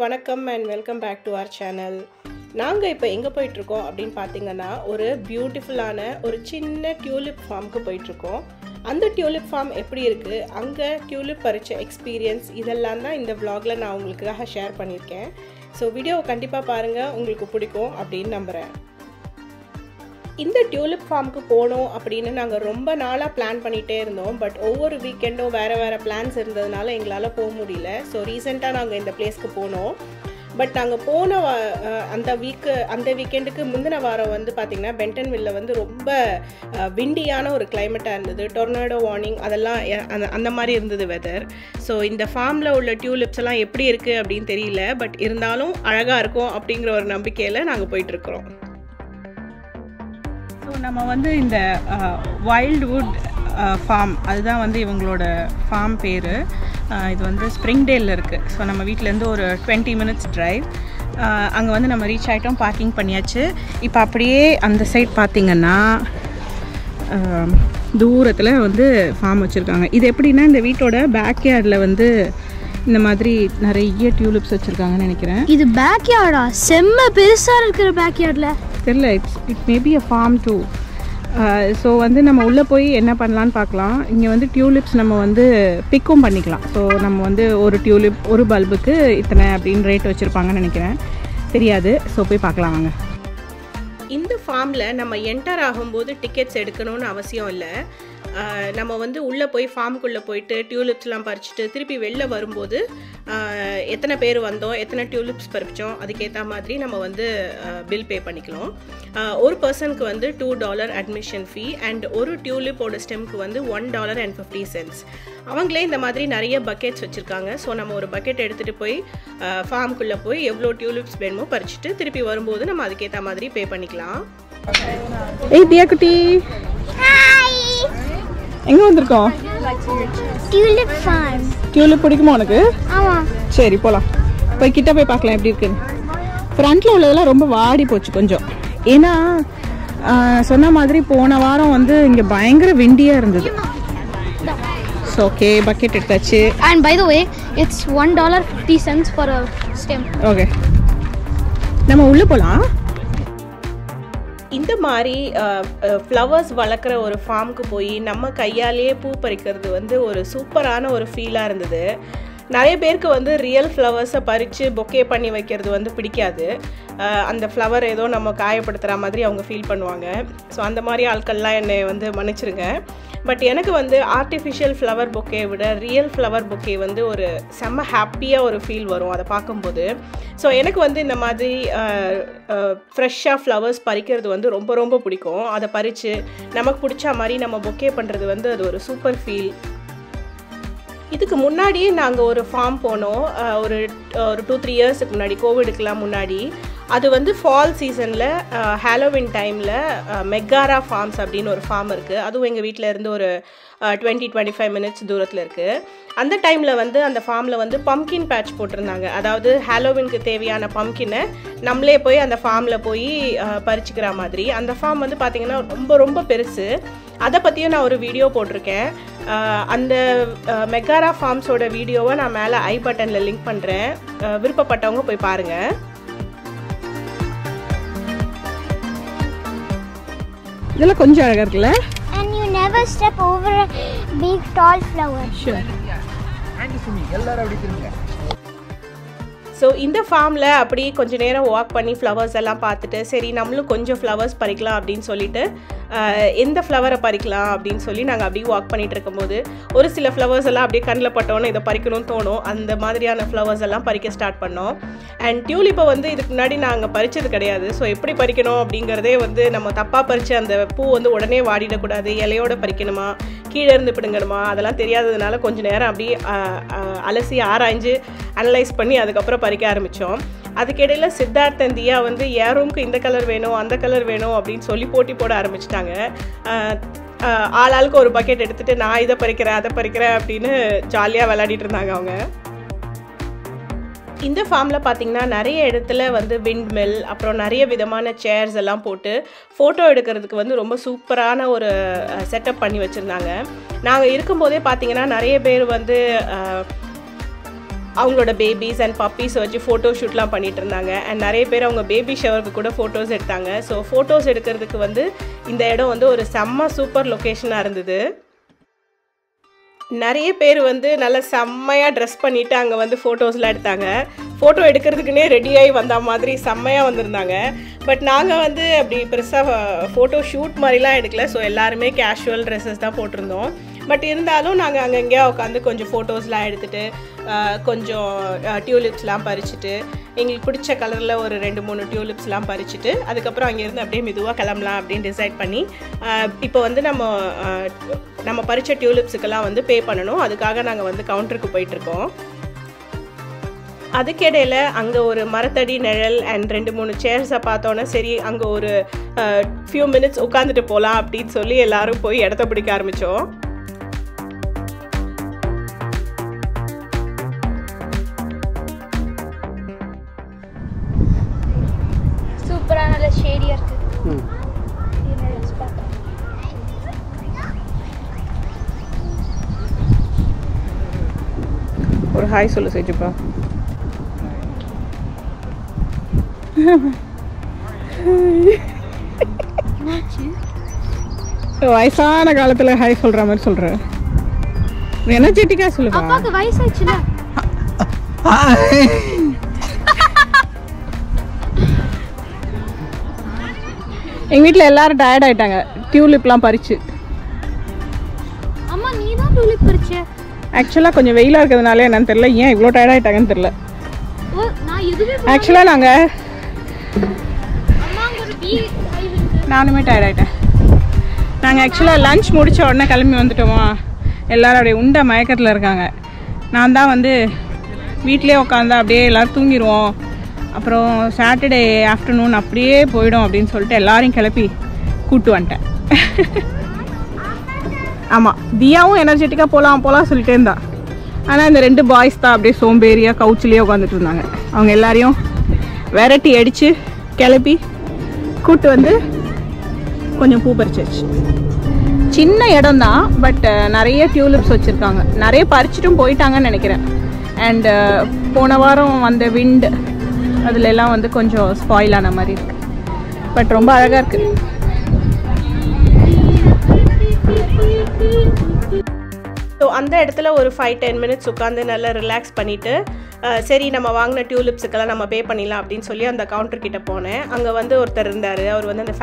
வணக்கம் and welcome back to our channel நாங்கள் இப்போ எங்கே போயிட்டுருக்கோம் அப்படின்னு பார்த்தீங்கன்னா ஒரு பியூட்டிஃபுல்லான ஒரு சின்ன டியூலிப் ஃபார்முக்கு போயிட்டுருக்கோம். அந்த டியூலிப் ஃபார்ம் எப்படி இருக்குது அங்கே டியூலிப் பறிச்ச எக்ஸ்பீரியன்ஸ் இதெல்லாம் தான் இந்த வ்ளாகில் நான் உங்களுக்காக ஷேர் பண்ணியிருக்கேன். ஸோ வீடியோவை கண்டிப்பாக பாருங்கள் உங்களுக்கு பிடிக்கும் அப்படின்னு நம்புகிறேன் இந்த டியூலிப் ஃபார்முக்கு போகணும் அப்படின்னு நாங்கள் ரொம்ப நாளாக பிளான் பண்ணிகிட்டே இருந்தோம். பட் ஒவ்வொரு வீக்கெண்டும் வேறு வேறு பிளான்ஸ் இருந்ததுனால எங்களால் போக முடியல. ஸோ ரீசெண்டாக நாங்கள் இந்த பிளேஸ்க்கு போனோம். பட் நாங்கள் போன வா அந்த வீக்கு அந்த வீக்கெண்டுக்கு முந்தின வாரம் வந்து பார்த்திங்கன்னா பென்டன்வில்ல வந்து ரொம்ப விண்டியான ஒரு கிளைமேட்டாக இருந்தது. டொர்னாடோ வார்னிங் அதெல்லாம் அந்த அந்த மாதிரி இருந்தது வெதர் ஸோ இந்த ஃபார்மில் உள்ள டியூலிப்ஸ் எல்லாம் எப்படி இருக்குது அப்படின்னு தெரியல. பட் இருந்தாலும் அழகாக இருக்கும் அப்படிங்கிற ஒரு நம்பிக்கையில் நாங்கள் போயிட்டுருக்குறோம் நம்ம வந்து இந்த வைல்ட்வுட் ஃபார்ம் அதுதான் வந்து இவங்களோட ஃபார்ம் பேர். இது வந்து ஸ்ப்ரிங்டேலில் இருக்குது ஸோ நம்ம வீட்டிலேருந்து ஒரு டுவெண்ட்டி மினிட்ஸ் ட்ரைவ் அங்கே வந்து நம்ம ரீச் ஆகிட்டோம் பார்க்கிங் பண்ணியாச்சு. இப்போ அப்படியே அந்த சைட் பார்த்திங்கன்னா தூரத்தில் வந்து ஃபார்ம் வச்சுருக்காங்க. இது எப்படின்னா இந்த வீட்டோட பேக்யார்டில் வந்து இந்த மாதிரி நிறைய டியூலிப்ஸ் வச்சுருக்காங்கன்னு நினைக்கிறேன். இது பேக் யார்டா செம்ம பெருசாக இருக்கிற பேக்யார்டில் தெரில it's it maybe a farm too so வந்து நம்ம உள்ளே போய் என்ன பண்ணலான்னு பார்க்கலாம். இங்கே வந்து டியூலிப்ஸ் நம்ம வந்து பிக்கும் பண்ணிக்கலாம். ஸோ நம்ம வந்து ஒரு டியூலிப் ஒரு பல்புக்கு இத்தனை அப்படின்னு ரேட் வச்சுருப்பாங்கன்னு நினைக்கிறேன். தெரியாது. ஸோ போய் பார்க்கலாம் வாங்க. இந்த ஃபார்மில் நம்ம என்டர் ஆகும்போது டிக்கெட்ஸ் எடுக்கணும்னு அவசியம் இல்லை. நம்ம வந்து உள்ளே போய் ஃபார்முக்குள்ளே போயிட்டு டியூலிப்ஸ்லாம் பறிச்சுட்டு திருப்பி வெளில வரும்போது எத்தனை பேர் வந்தோம் எத்தனை டியூலிப்ஸ் பறிச்சோம் அதுக்கேற்ற மாதிரி நம்ம வந்து பில் பே பண்ணிக்கலாம். ஒரு பர்சனுக்கு வந்து two dollar admission fee and ஒரு டியூலிப்போட ஸ்டெம்க்கு வந்து one dollar and fifty cents அவங்களே இந்த மாதிரி நிறைய பக்கெட்ஸ் வச்சுருக்காங்க. ஸோ நம்ம ஒரு பக்கெட் எடுத்துகிட்டு போய் ஃபார்முக்குள்ளே போய் எவ்வளோ டியூலிப்ஸ் வேணுமோ பறிச்சுட்டு திருப்பி வரும்போது நம்ம அதுக்கேற்ற மாதிரி பே பண்ணிக்கலாம். ஏய் குட்டி எங்கே வந்திருக்கோம்? டியூலிப் ஃபார்ம் டியூலிப் பிடிக்குமா உனக்கு? ஆமா. சரி போகலாம் போய் கிட்ட போய் பார்க்கலாம் எப்படி இருக்குன்னு. ஃப்ரண்ட்டில் உள்ளதெல்லாம் ரொம்ப வாடி போச்சு கொஞ்சம். ஏன்னா சொன்ன மாதிரி போன வாரம் வந்து இங்கே பயங்கர விண்டியாக இருந்தது. ஸோ ஓகே பக்கெட் எடுத்தாச்சு. And by the way it's one dollar fifty cents for stem okay நம்ம உள்ளே போகலாம் இந்த மாதிரி ஃப்ளவர்ஸ் வளர்க்குற ஒரு ஃபார்முக்கு போய் நம்ம கையாலேயே பூ பறிக்கிறது வந்து ஒரு சூப்பரான ஒரு ஃபீலாக இருந்தது. நிறைய பேருக்கு வந்து ரியல் ஃப்ளவர்ஸை பறித்து பொக்கே பண்ணி வைக்கிறது வந்து பிடிக்காது. அந்த ஃப்ளவர் ஏதோ நம்ம காயப்படுத்துகிற மாதிரி அவங்க ஃபீல் பண்ணுவாங்க. ஸோ அந்த மாதிரி ஆட்கள்லாம் என்னை வந்து மன்னிச்சிருங்க. பட் எனக்கு வந்து ஆர்டிஃபிஷியல் ஃப்ளவர் பொக்கே விட ரியல் ஃப்ளவர் பொக்கே வந்து ஒரு செம்ம ஹாப்பியாக ஒரு ஃபீல் வரும் அதை பார்க்கும்போது. ஸோ எனக்கு வந்து இந்த மாதிரி ஃப்ரெஷ்ஷாக ஃப்ளவர்ஸ் பறிக்கிறது வந்து ரொம்ப ரொம்ப பிடிக்கும். அதை பறித்து நமக்கு பிடிச்ச மாதிரி நம்ம பொக்கே பண்ணுறது வந்து அது ஒரு சூப்பர் ஃபீல் இதுக்கு முன்னாடியே நாங்கள் ஒரு ஃபார்ம் போனோம். ஒரு ஒரு டூ த்ரீ இயர்ஸுக்கு முன்னாடி கோவிடுக்கெலாம் முன்னாடி. அது வந்து ஃபால் சீசனில் ஹாலோவின் டைமில் மெக்காரா ஃபார்ம்ஸ் அப்படின்னு ஒரு ஃபார்ம் இருக்குது அதுவும் எங்கள் வீட்டில் இருந்து ஒரு டுவெண்ட்டி டுவெண்ட்டி ஃபைவ் மினிட்ஸ் தூரத்தில் இருக்குது அந்த டைமில் வந்து அந்த ஃபார்மில் வந்து பம்கின் பேட்ச் போட்டிருந்தாங்க. அதாவது ஹாலோவினுக்கு தேவையான பம்கினை நம்மளே போய் அந்த ஃபார்மில் போய் பறிச்சுக்கிற மாதிரி. அந்த ஃபார்ம் வந்து பார்த்திங்கன்னா ரொம்ப ரொம்ப பெருசு. அதை பற்றியும் நான் ஒரு வீடியோ போட்டிருக்கேன். அந்த மெக்காரா ஃபார்ம்ஸோட வீடியோவை நான் மேலே ஐ பட்டனில் லிங்க் பண்ணுறேன் விருப்பப்பட்டவங்க போய் பாருங்கள் இதெல்லாம் கொஞ்சம் அழகாக இருக்குல்ல? And you never step over big tall flower so இந்த ஃபார்மில் அப்படி கொஞ்ச நேரம் வாக் பண்ணி ஃப்ளவர்ஸ் எல்லாம் பார்த்துட்டு சரி நம்மளும் கொஞ்சம் ஃப்ளவர்ஸ் பறிக்கலாம் அப்படின்னு சொல்லிட்டு எந்த ஃப்ளவரை பறிக்கலாம் அப்படின்னு சொல்லி நாங்கள் அப்படியே வாக் பண்ணிகிட்டு இருக்கும்போது ஒரு சில ஃப்ளவர்ஸ் எல்லாம் அப்படியே கண்ணில் பட்டோன்னு இதை பறிக்கணும்னு தோணும். அந்த மாதிரியான ஃப்ளவர்ஸ் எல்லாம் பறிக்க ஸ்டார்ட் பண்ணோம். அண்ட் டியூலிப்பை வந்து இதுக்கு முன்னாடி நாங்கள் பறிச்சது கிடையாது. ஸோ எப்படி பறிக்கணும் அப்படிங்கிறதே வந்து நம்ம தப்பாக பறித்து அந்த பூ வந்து உடனே வாடிடக்கூடாது. இலையோட பறிக்கணுமா? கீழே இருந்து பிடுங்கணுமா? அதெல்லாம் தெரியாததுனால கொஞ்சம் நேரம் அப்படியே அலசி ஆராய்ஞ்சு அனலைஸ் பண்ணி அதுக்கப்புறம் பறிக்க ஆரம்பித்தோம் அதுக்கிடையில் சித்தார்த்தன் தியா வந்து என் ரூமுக்கு இந்த கலர் வேணும் அந்த கலர் வேணும் அப்படின்னு சொல்லி போட்டி போட ஆரம்பிச்சிட்டாங்க. ஆளாளுக்கு ஒரு பக்கெட் எடுத்துகிட்டு நான் இதை பறிக்கிறேன் அதை பறிக்கிறேன் அப்படின்னு ஜாலியாக விளையாடிட்டு இருந்தாங்க அவங்க. இந்த ஃபார்மில் பார்த்தீங்கன்னா நிறைய இடத்துல வந்து விண்ட் மில் அப்புறம் நிறைய விதமான சேர்ஸ் எல்லாம் போட்டு ஃபோட்டோ எடுக்கிறதுக்கு வந்து ரொம்ப சூப்பரான ஒரு செட்டப் பண்ணி வச்சுருந்தாங்க. நாங்கள் இருக்கும்போதே பார்த்தீங்கன்னா நிறைய பேர் வந்து அவங்களோட பேபிஸ் அண்ட் பப்பீஸை வச்சு ஃபோட்டோ ஷூட்லாம் பண்ணிட்டு இருந்தாங்க அண்ட் நிறைய பேர் அவங்க பேபி ஷவருக்கு கூட ஃபோட்டோஸ் எடுத்தாங்க. ஸோ ஃபோட்டோஸ் எடுக்கிறதுக்கு வந்து இந்த இடம் வந்து ஒரு செம்ம சூப்பர் லொக்கேஷனாக இருந்தது. நிறைய பேர் வந்து நல்லா செம்மையாக ட்ரெஸ் பண்ணிவிட்டு அங்கே வந்து ஃபோட்டோஸ்லாம் எடுத்தாங்க. ஃபோட்டோ எடுக்கிறதுக்குனே ரெடியாகி வந்த மாதிரி செம்மையாக வந்திருந்தாங்க. பட் நாங்கள் வந்து அப்படி பெருசாக ஃபோட்டோ ஷூட் மாதிரிலாம் எடுக்கல. ஸோ எல்லாருமே கேஷுவல் ட்ரெஸ்ஸஸ் தான் போட்டிருந்தோம். பட் இருந்தாலும் நாங்கள் அங்கங்கேயே உட்காந்து கொஞ்சம் ஃபோட்டோஸ்லாம் எடுத்துகிட்டு கொஞ்சம் டியூலிப்ஸ்லாம் பறிச்சுட்டு எங்களுக்கு பிடிச்ச கலரில் ஒரு ரெண்டு மூணு டியூலிப்ஸ்லாம் பறிச்சுட்டு அதுக்கப்புறம் அங்கேருந்து அப்படியே மெதுவாக கிளம்பலாம் அப்படின்னு டிசைட் பண்ணி இப்போ வந்து நம்ம நம்ம பறித்த டியூலிப்ஸுக்கெல்லாம் வந்து பே பண்ணணும். அதுக்காக நாங்கள் வந்து கவுண்டருக்கு போயிட்டுருக்கோம். அதுக்கிடையில் அங்கே ஒரு மரத்தடி நிழல் அண்ட் ரெண்டு மூணு சேர்ஸை பார்த்தோன்னே சரி அங்கே ஒரு ஃபியூ மினிட்ஸ் உட்காந்துட்டு போகலாம் அப்படின்னு சொல்லி எல்லோரும் போய் இடத்த பிடிக்க ஆரம்பித்தோம் நல்ல ஷேடியா இருக்கு. ம். இது spot. ஒரு ஹாய் சொல்லு சேச்சுப்பா. வயசான காலத்தில் ஹாய் சொல்கிற மாதிரி சொல்கிறேன் எனர்ஜெட்டிக்காக சொல்லுப்பா அப்பாக்கு வயசாச்சுல எங்கள் வீட்டில் எல்லாரும் டயர்ட் ஆயிட்டாங்க. டியூலிப்லாம் பறிச்சு. அம்மா நீ தான் டூலிப் பறிச்ச ஆக்சுவலாக கொஞ்சம் வெயிலாக இருக்கிறதுனால என்னன்னு தெரியல. ஏன் இவ்வளோ டயர்ட் ஆயிட்டாங்கன்னு தெரியல. ஓ நான் எதுவுமே ஆக்சுவலாக நாங்கள் நானுமே டயர்ட் ஆயிட்டேன். நாங்கள் ஆக்சுவலாக லஞ்ச் முடிச்ச உடனே கிளம்பி வந்துட்டோமா. எல்லாரும் அப்படியே உண்ட மயக்கத்தில் இருக்காங்க. நான் தான் வந்து வீட்டிலே உட்காந்தா அப்படியே எல்லோரும் தூங்கிடுவோம் அப்புறம் சாட்டர்டே ஆஃப்டர்நூன் அப்படியே போயிடும் அப்படின்னு சொல்லிட்டு எல்லாரையும் கிளப்பி கூப்பிட்டு வந்துட்டேன். ஆமாம் தியாவும் எனர்ஜெட்டிக்காக போகலாம் போகலாம் சொல்லிட்டே இருந்தா. ஆனால் இந்த ரெண்டு பாய்ஸ் தான் அப்படியே சோம்பேறியாக கவுச்சிலேயே உட்காந்துட்டு இருந்தாங்க. அவங்க எல்லாரையும் விரட்டி அடித்து கிளப்பி கூப்பிட்டு வந்து கொஞ்சம் பூ பறிச்சாச்சு சின்ன இடம் தான் பட் நிறைய டியூலிப்ஸ் வச்சுருக்காங்க. நிறைய பறிச்சிட்டும் போயிட்டாங்கன்னு நினைக்கிறேன். அண்டு போன வாரம் வந்த விண்டு அதில் எல்லாம் வந்து கொஞ்சம் ஸ்பாயில் ஆன மாதிரி இருக்கு. பட் ரொம்ப அழகாக இருக்குது ஸோ அந்த இடத்துல ஒரு ஃபைவ் டென் மினிட்ஸ் உட்காந்து நல்லா ரிலாக்ஸ் பண்ணிவிட்டு சரி நம்ம வாங்கின டியூலிப்ஸுக்கெல்லாம் நம்ம பே பண்ணிடலாம் அப்படின்னு சொல்லி அந்த கவுண்டர் கிட்ட போனேன். அங்கே வந்து ஒருத்தர் இருந்தார். அவர் வந்து அந்த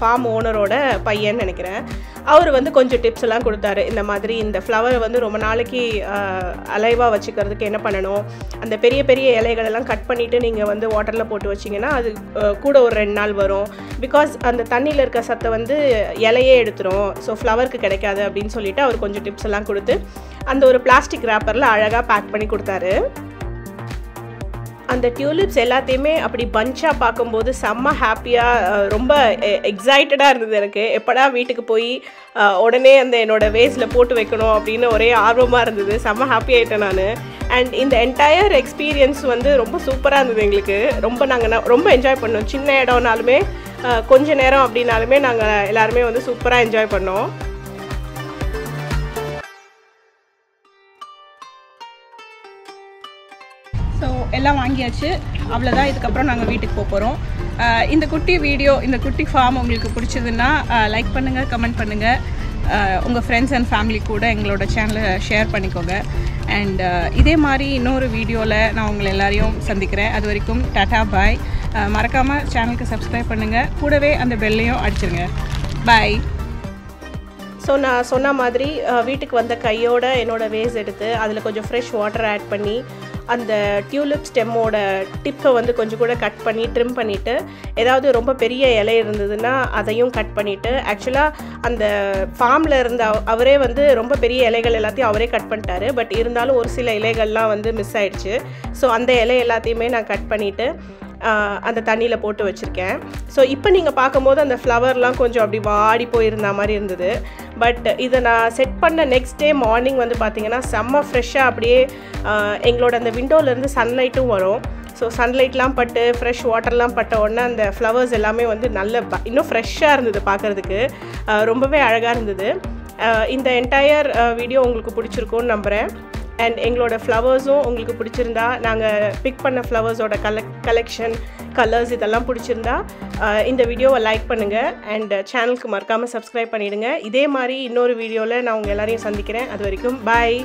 ஃபார்ம் ஓனரோட பையன் நினைக்கிறேன். அவர் வந்து கொஞ்சம் டிப்ஸ் எல்லாம் கொடுத்தாரு. இந்த மாதிரி இந்த ஃப்ளவரை வந்து ரொம்ப நாளைக்கு அலைவாக வச்சுக்கிறதுக்கு என்ன பண்ணணும்? அந்த பெரிய பெரிய இலைகள் எல்லாம் கட் பண்ணிவிட்டு நீங்கள் வந்து வாட்டரில் போட்டு வச்சிங்கன்னா அது கூட ஒரு ரெண்டு நாள் வரும். பிகாஸ் அந்த தண்ணியில் இருக்க சத்தை வந்து இலையே எடுத்துரும். ஸோ ஃப்ளவருக்கு கிடைக்காது அப்படின்னு சொல்லிட்டு அவர் கொஞ்சம் டிப்ஸ் எல்லாம் கொடுத்து அந்த ஒரு பிளாஸ்டிக் ரேப்பரில் அழகாக பேக் பண்ணி கொடுத்தாரு. அந்த டியூலிப்ஸ் எல்லாத்தையுமே அப்படி பஞ்சாக பார்க்கும்போது செம்ம ஹாப்பியாக ரொம்ப எக்ஸைட்டடாக இருந்தது எனக்கு. எப்படா வீட்டுக்கு போய் உடனே அந்த என்னோட வேஸில் போட்டு வைக்கணும் அப்படின்னு ஒரே ஆர்வமாக இருந்தது. செம்ம ஹாப்பி ஆகிட்டேன் நான். அண்ட் இந்த என்டையர் எக்ஸ்பீரியன்ஸ் வந்து ரொம்ப சூப்பராக இருந்தது எங்களுக்கு. ரொம்ப நாங்கள் ரொம்ப என்ஜாய் பண்ணோம். சின்ன இடம்னாலுமே கொஞ்ச நேரம் அப்படின்னாலுமே நாங்கள் எல்லாருமே வந்து சூப்பராக என்ஜாய் பண்ணோம். எல்லாம் வாங்கியாச்சு. அவ்வளோதான் இதுக்கப்புறம் நாங்கள் வீட்டுக்கு போக போகிறோம் இந்த குட்டி வீடியோ இந்த குட்டி ஃபார்ம் உங்களுக்கு பிடிச்சதுன்னா லைக் பண்ணுங்கள் கமெண்ட் பண்ணுங்கள் உங்கள் ஃப்ரெண்ட்ஸ் அண்ட் ஃபேமிலி கூட எங்களோட சேனலை ஷேர் பண்ணிக்கோங்க. அண்ட் இதே மாதிரி இன்னொரு வீடியோவில் நான் உங்களை எல்லாரையும் சந்திக்கிறேன். அது வரைக்கும் டாட்டா பாய். மறக்காமல் சேனலுக்கு சப்ஸ்கிரைப் பண்ணுங்கள் கூடவே அந்த பெல்லையும் அடிச்சிருங்க. பாய் ஸோ நான் சொன்ன மாதிரி வீட்டுக்கு வந்த கையோட என்னோடய வேஸ் எடுத்து அதில் கொஞ்சம் ஃப்ரெஷ் வாட்டர் ஆட் பண்ணி அந்த டியூலிப் ஸ்டெம்மோட டிப்பை வந்து கொஞ்சம் கூட கட் பண்ணி ட்ரிம் பண்ணிவிட்டு ஏதாவது ரொம்ப பெரிய இலை இருந்ததுன்னா அதையும் கட் பண்ணிவிட்டு ஆக்சுவலாக அந்த ஃபார்மில் இருந்த அவரே வந்து ரொம்ப பெரிய இலைகள் எல்லாத்தையும் அவரே கட் பண்ணிட்டாரு. பட் இருந்தாலும் ஒரு சில இலைகள்லாம் வந்து மிஸ் ஆயிடுச்சு. ஸோ அந்த இலை எல்லாத்தையுமே நான் கட் பண்ணிவிட்டு அந்த தண்ணியில் போட்டு வச்சுருக்கேன். ஸோ இப்போ நீங்கள் பார்க்கும்போது அந்த ஃப்ளவர்லாம் கொஞ்சம் அப்படி வாடி போயிருந்த மாதிரி இருந்தது. பட் இதை நான் செட் பண்ண நெக்ஸ்ட் டே மார்னிங் வந்து பார்த்தீங்கன்னா செம்ம ஃப்ரெஷ்ஷாக அப்படியே எங்களோட அந்த விண்டோலேருந்து சன்லைட்டும் வரும். ஸோ சன்லைட்லாம் பட்டு ஃப்ரெஷ் வாட்டர்லாம் பட்ட உடனே அந்த ஃப்ளவர்ஸ் எல்லாமே வந்து நல்ல இன்னும் ஃப்ரெஷ்ஷாக இருந்தது பார்க்குறதுக்கு ரொம்பவே அழகாக இருந்தது. இந்த என்டையர் வீடியோ உங்களுக்கு பிடிச்சிருக்கும்னு நம்புகிறேன் அண்ட் எங்களோட ஃப்ளவர்ஸும் உங்களுக்கு பிடிச்சிருந்தா நாங்கள் பிக் பண்ண ஃப்ளவர்ஸோட கலெக் கலெக்ஷன் கலர்ஸ் இதெல்லாம் பிடிச்சிருந்தா இந்த வீடியோவை லைக் பண்ணுங்கள் அண்ட் சேனலுக்கு மறக்காமல் சப்ஸ்கிரைப் பண்ணிவிடுங்க இதே மாதிரி இன்னொரு வீடியோவில் நான் உங்கள் எல்லாரையும் சந்திக்கிறேன். அது வரைக்கும் பாய்